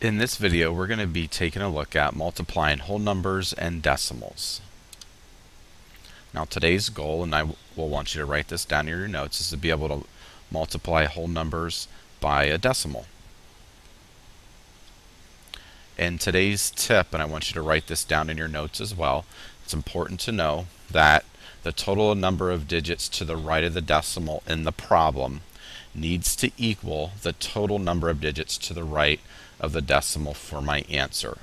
In this video, we're going to be taking a look at multiplying whole numbers and decimals. Now today's goal, and I will want you to write this down in your notes, is to be able to multiply whole numbers by a decimal. In today's tip, and I want you to write this down in your notes as well, it's important to know that the total number of digits to the right of the decimal in the problem needs to equal the total number of digits to the right of the decimal for my answer.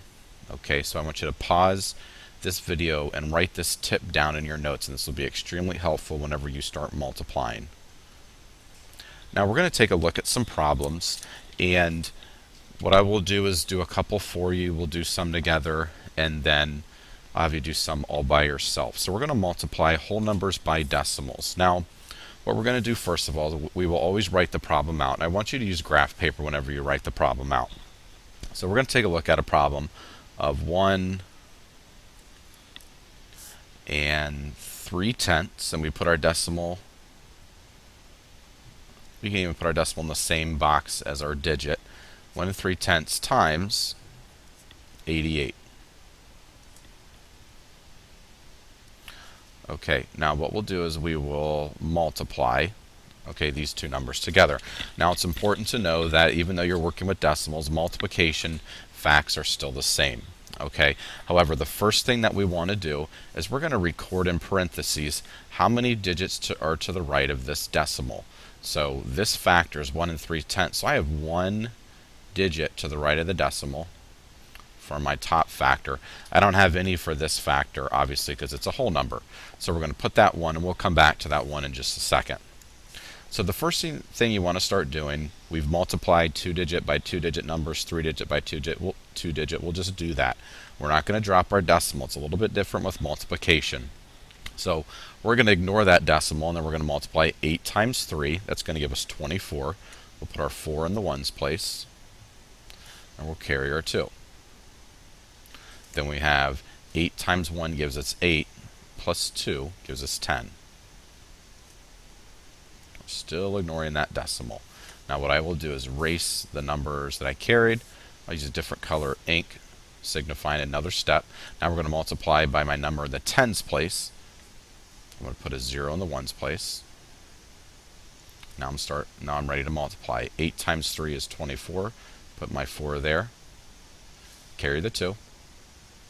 Okay, so I want you to pause this video and write this tip down in your notes, and this will be extremely helpful whenever you start multiplying. Now we're going to take a look at some problems, and what I will do is do a couple for you, we'll do some together, and then I'll have you do some all by yourself. So we're going to multiply whole numbers by decimals. Now, what we're going to do first of all, we will always write the problem out. I want you to use graph paper whenever you write the problem out. So we're going to take a look at a problem of 1 and 3 tenths, and we put our decimal, we can even put our decimal in the same box as our digit. 1 and 3 tenths times 88. Okay, now what we'll do is we will multiply okay, these two numbers together. Now it's important to know that even though you're working with decimals, multiplication facts are still the same. Okay. However, the first thing that we want to do is we're going to record in parentheses how many digits to, are to the right of this decimal. So this factor is 1 and 3 tenths. So I have one digit to the right of the decimal for my top factor. I don't have any for this factor, obviously, because it's a whole number. So we're going to put that one, and we'll come back to that one in just a second. So the first thing you want to start doing, we've multiplied two digit by two digit numbers, three digit by two digit, two digit. We'll just do that. We're not going to drop our decimal. It's a little bit different with multiplication. So we're going to ignore that decimal and then we're going to multiply 8 times 3. That's going to give us 24. We'll put our 4 in the ones place and we'll carry our 2. Then we have 8 times 1 gives us 8 plus 2 gives us 10. Still ignoring that decimal. Now what I will do is erase the numbers that I carried. I'll use a different color ink signifying another step. Now we're going to multiply by my number in the tens place. I'm going to put a 0 in the ones place. Now I'm start now I'm ready to multiply. 8 times 3 is 24. Put my 4 there. Carry the 2.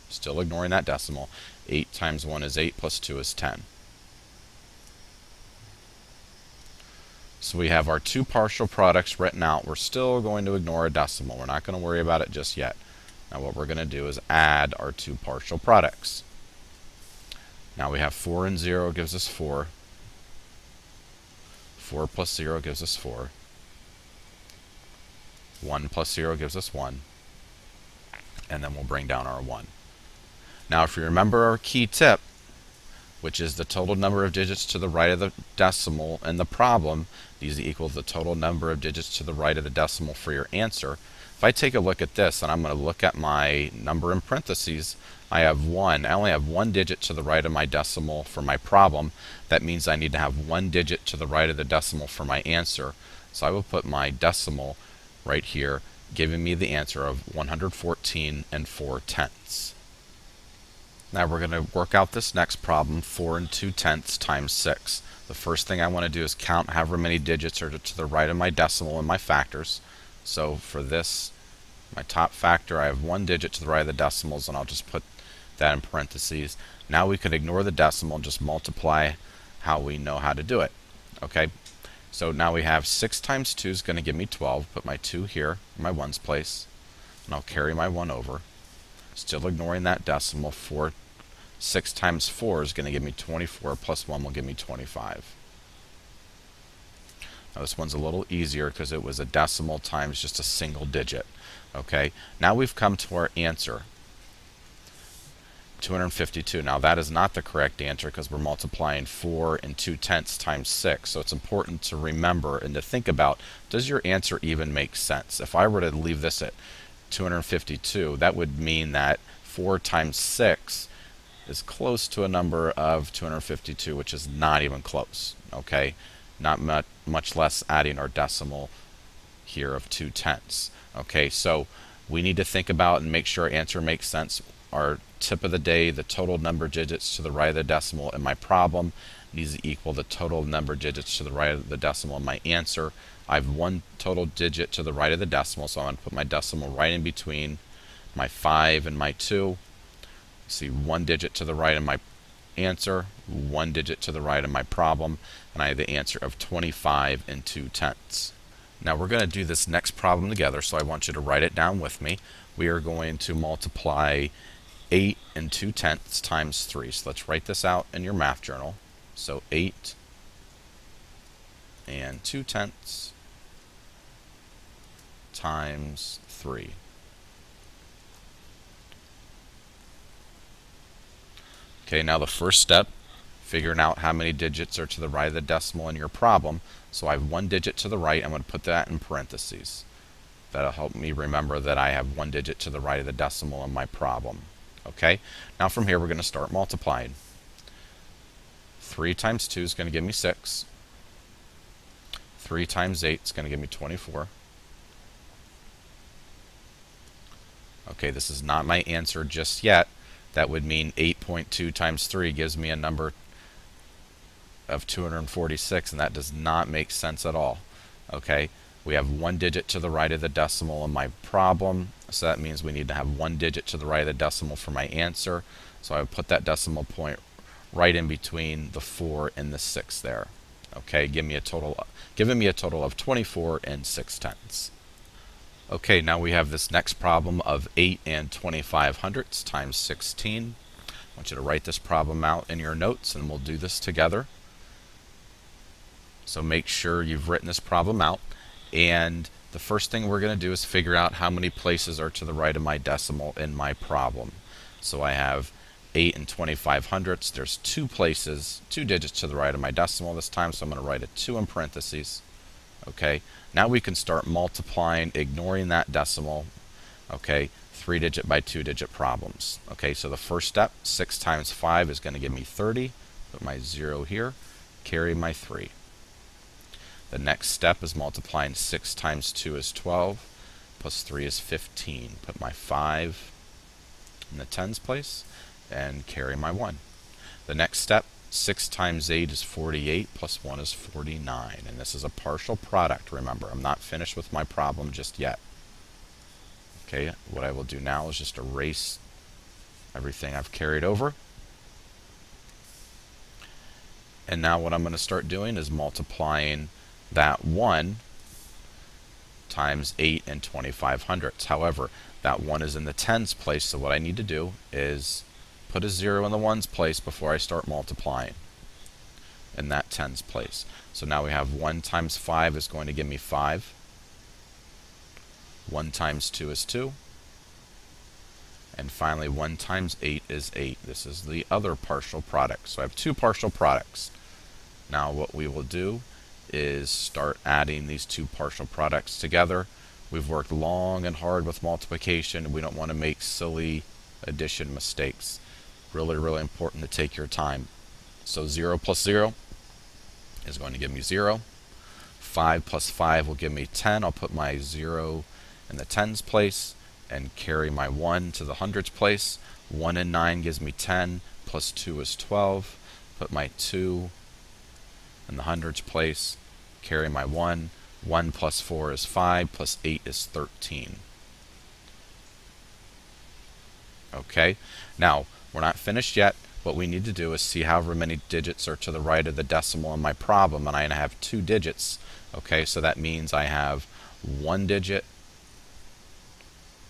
Still ignoring that decimal. 8 times 1 is 8 plus 2 is 10. So we have our two partial products written out. We're still going to ignore a decimal. We're not going to worry about it just yet. Now what we're going to do is add our two partial products. Now we have 4 and 0 gives us 4. 4 plus 0 gives us 4. 1 plus 0 gives us 1. And then we'll bring down our 1. Now if you remember our key tip, which is the total number of digits to the right of the decimal in the problem. These equal the total number of digits to the right of the decimal for your answer. If I take a look at this and I'm going to look at my number in parentheses, I have 1. I only have one digit to the right of my decimal for my problem. That means I need to have one digit to the right of the decimal for my answer. So I will put my decimal right here, giving me the answer of 114 and 4 tenths. Now we're going to work out this next problem, 4 and 2 tenths times 6. The first thing I want to do is count however many digits are to the right of my decimal and my factors. So for this, my top factor, I have one digit to the right of the decimals, and I'll just put that in parentheses. Now we can ignore the decimal and just multiply how we know how to do it. Okay, so now we have 6 times 2 is going to give me 12. Put my 2 here my ones place, and I'll carry my 1 over. Still ignoring that decimal, 4, 6 times 4 is going to give me 24, plus 1 will give me 25. Now this one's a little easier because it was a decimal times just a single digit. Okay, now we've come to our answer. 252. Now that is not the correct answer because we're multiplying 4 and 2 tenths times 6. So it's important to remember and to think about, does your answer even make sense? If I were to leave this at 252, that would mean that 4 times 6 is close to a number of 252, which is not even close. Okay, not much, much less adding our decimal here of 2 tenths. Okay, so we need to think about and make sure our answer makes sense. Our tip of the day, the total number digits to the right of the decimal in my problem to equal the total number of digits to the right of the decimal my answer. I have one total digit to the right of the decimal, so I'm going to put my decimal right in between my 5 and my 2. See one digit to the right of my answer, one digit to the right of my problem, and I have the answer of 25 and 2 tenths. Now we're going to do this next problem together, so I want you to write it down with me. We are going to multiply 8 and 2 tenths times 3. So let's write this out in your math journal. So 8 and 2 tenths times 3. Okay, now the first step, figuring out how many digits are to the right of the decimal in your problem. So I have one digit to the right. I'm going to put that in parentheses. That'll help me remember that I have one digit to the right of the decimal in my problem. Okay, now from here we're going to start multiplying. 3 times 2 is going to give me 6. 3 times 8 is going to give me 24. Okay, this is not my answer just yet. That would mean 8.2 times 3 gives me a number of 246, and that does not make sense at all. Okay, we have one digit to the right of the decimal in my problem, so that means we need to have one digit to the right of the decimal for my answer. So I would put that decimal point right in between the 4 and the 6 there. Okay, give me a total, giving me a total of 24 and 6 tenths. Okay, now we have this next problem of 8 and 25 hundredths times 16. I want you to write this problem out in your notes and we'll do this together. So make sure you've written this problem out. And the first thing we're going to do is figure out how many places are to the right of my decimal in my problem. So I have 8 and 25 hundredths. There's two places, two digits to the right of my decimal this time, so I'm going to write a 2 in parentheses. Okay, now we can start multiplying, ignoring that decimal. Okay, three digit by two digit problems. Okay, so the first step, 6 times 5 is going to give me 30. Put my 0 here, carry my 3. The next step is multiplying 6 times 2 is 12, plus 3 is 15. Put my 5 in the tens place and carry my 1. The next step, 6 times 8 is 48, plus 1 is 49. And this is a partial product, remember. I'm not finished with my problem just yet. Okay, what I will do now is just erase everything I've carried over. And now what I'm going to start doing is multiplying that 1 times 8 and 25 hundredths. However, that 1 is in the tens place, so what I need to do is put a 0 in the ones place before I start multiplying in that tens place. So now we have 1 times 5 is going to give me 5. 1 times 2 is 2. And finally, 1 times 8 is 8. This is the other partial product. So I have two partial products. Now what we will do is start adding these two partial products together. We've worked long and hard with multiplication. We don't want to make silly addition mistakes really, really important to take your time. So 0 plus 0 is going to give me 0. 5 plus 5 will give me 10. I'll put my 0 in the tens place and carry my 1 to the hundreds place. 1 and 9 gives me 10, plus 2 is 12. Put my 2 in the hundreds place, carry my 1. 1 plus 4 is 5, plus 8 is 13. Okay, now we're not finished yet. What we need to do is see however many digits are to the right of the decimal in my problem, and I have two digits. Okay, so that means I have one digit,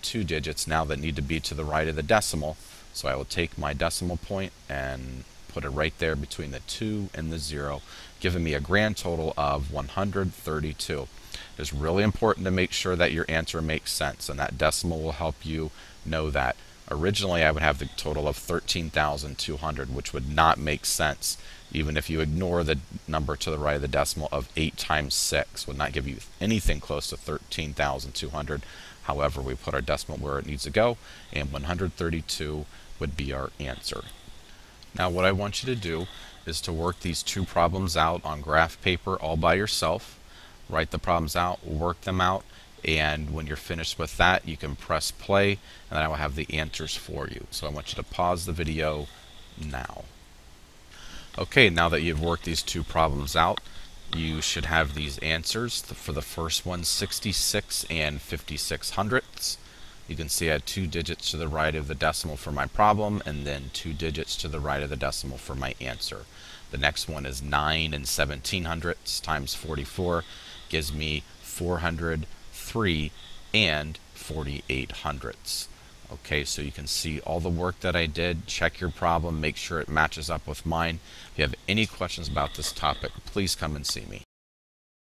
two digits now that need to be to the right of the decimal. So I will take my decimal point and put it right there between the 2 and the 0, giving me a grand total of 132. It's really important to make sure that your answer makes sense, and that decimal will help you know that. Originally, I would have the total of 13,200, which would not make sense, even if you ignore the number to the right of the decimal of 8 times 6, would not give you anything close to 13,200. However, we put our decimal where it needs to go, and 132 would be our answer. Now, what I want you to do is to work these two problems out on graph paper all by yourself. Write the problems out, work them out, And when you're finished with that, you can press play, and then I will have the answers for you. So I want you to pause the video now. Okay, now that you've worked these two problems out, you should have these answers. For the first one, 66 and 56 hundredths. You can see I had two digits to the right of the decimal for my problem, and then two digits to the right of the decimal for my answer. The next one is 9 and 17 hundredths times 44 gives me 403 and 48 hundredths. Okay, so you can see all the work that I did. Check your problem, make sure it matches up with mine. If you have any questions about this topic, please come and see me.